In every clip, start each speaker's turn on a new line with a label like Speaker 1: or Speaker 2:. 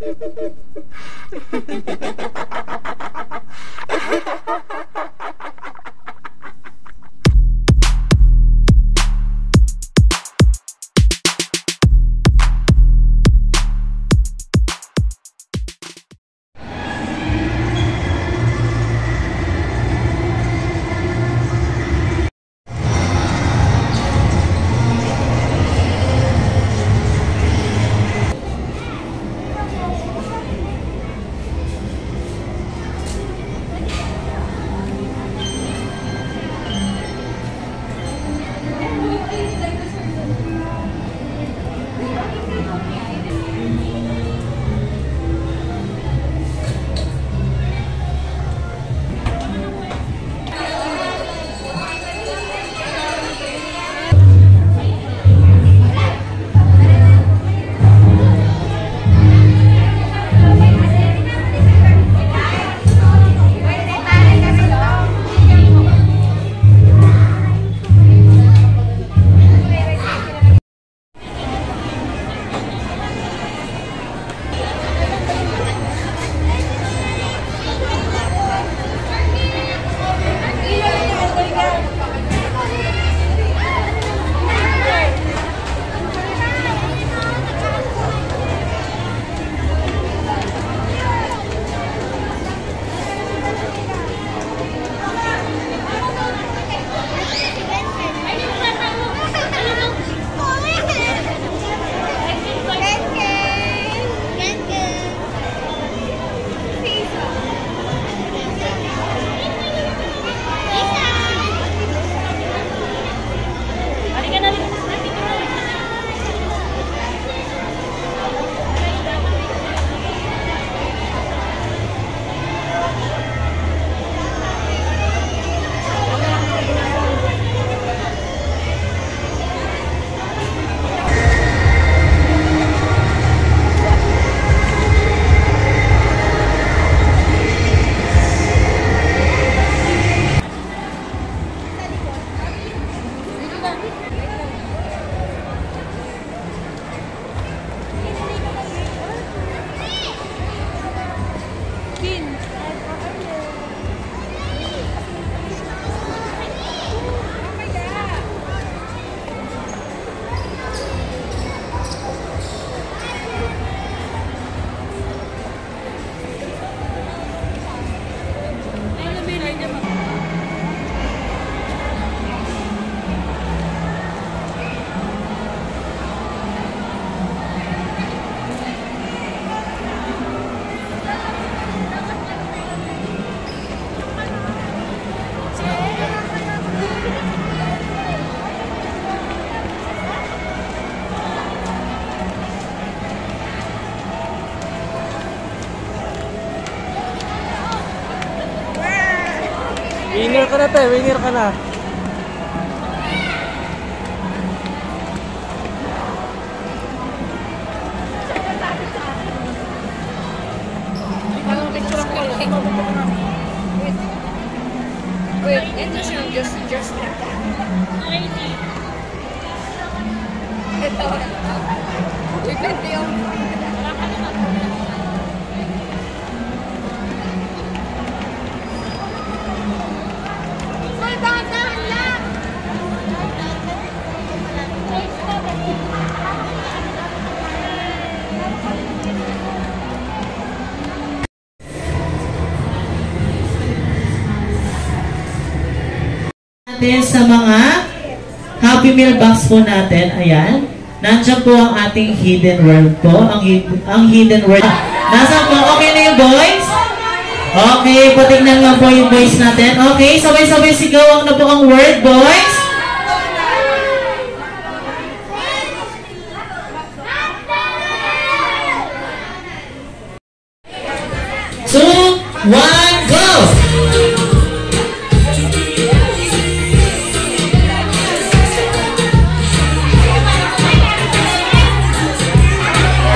Speaker 1: Ha ha ha ha ha! Na te, winner ka na.
Speaker 2: Wait, ito siya, just, just like that. Ito. Ito yung...
Speaker 3: natin sa mga Happy Meal box po natin. Ayan. Nandiyan po ang ating hidden word po. Ang, ang hidden word. Nasaan po? Okay na yung boys? Okay, patignan lang po yung boys natin. Okay, sabay-sabay sigaw ang na po ang word, boys.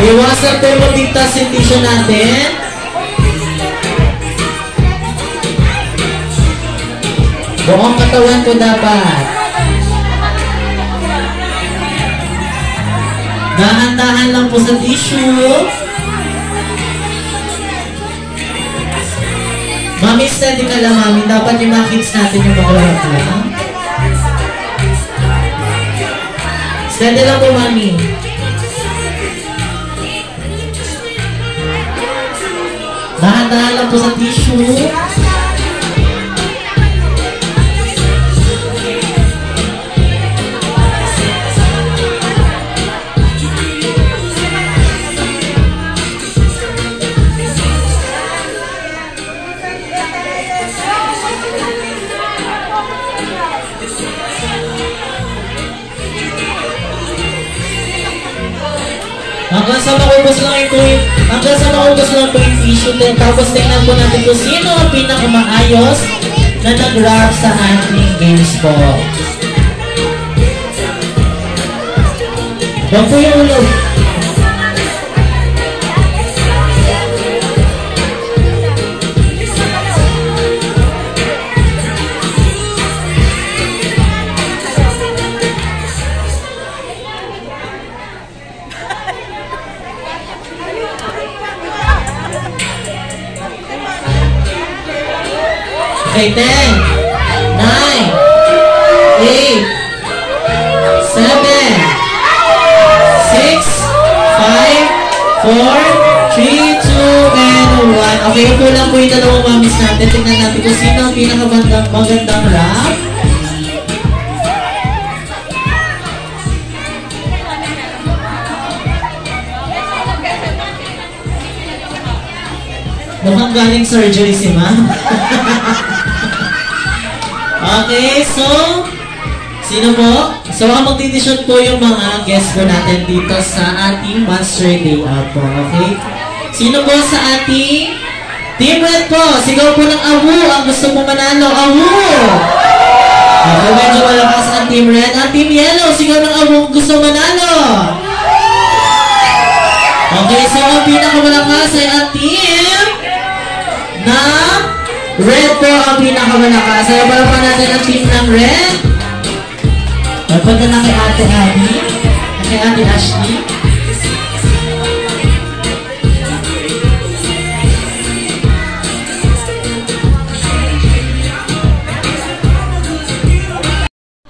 Speaker 3: Iwasan po yung tintas yung tissue natin. Buong katawan po dapat. Dahan-dahan lang po sa tissue. Mami, steady ka lang, mami. Dapat yung mga kids natin yung makulawag lang. Steady lang po, mami. Mami. Lang po sa tissue. Hanggang sa maubos lang ito hanggang sa maubos lang po yung tissue. Then, tapos tingnan po natin kung sino ang pinakamaayos na nag-rap sa ating games po. Huwag po yung ulo. Okay, 10, 9, 8, 7, 6, 5, 4, 3, 2, and 1. Okay, ito lang po yung dalawang mamis natin. Tingnan natin kung sino ang pinakamagandang magandang rap. Mukhang galing surgery si ma'am. okay, so, sino po? So, ang magdidesisyon po yung mga guests po natin dito sa ating Master Day Out po, okay? Sino po sa ating Team Red po? Sigaw po ng awu ang gusto mo manalo. Awu! Okay, medyo malakas ang Team Red. Ang Team Yellow, sigaw ng awu ang gusto manalo. Okay, so ang pinakamalakas ay ang team na red po ang pinakamalakas. Kaya pala pa natin ang team ng red. Pagpunta na kay Ate Abby, kay Ate Ashley.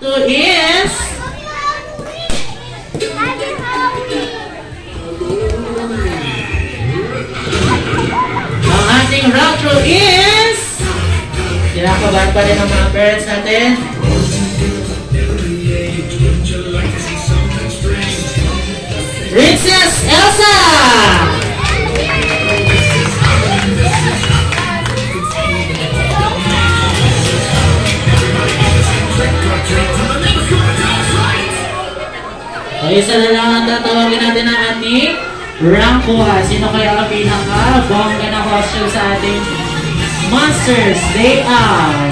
Speaker 3: Ito is Ang ating throw is pa rin ang mga parents natin. Princess Elsa! O isa na lang ang tatawagin natin ang ating Ranko ha. Sino kaya ang pinaka bongga na costume sa ating Monsters Day Out?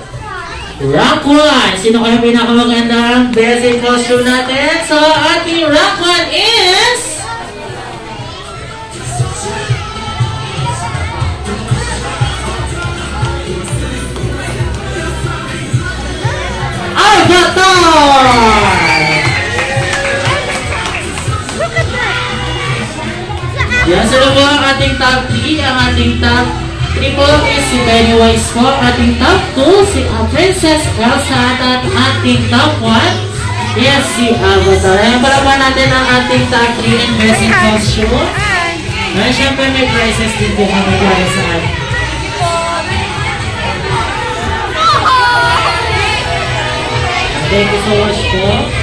Speaker 3: rank 1. Sino kaya pinakamagandang basic costume natin? So, ating rank 1 is... Avatar! Yan, sila po ang ating top 3. Ang ating top 3 po is si Pennywise po. Ating top 2, si uh, Princess Elsa. At ating top 1 is si Avatar. Ayan pala pa natin ang ating top 3 in basic costume. At syempre may prizes din po kami para sa atin. Thank you so much po.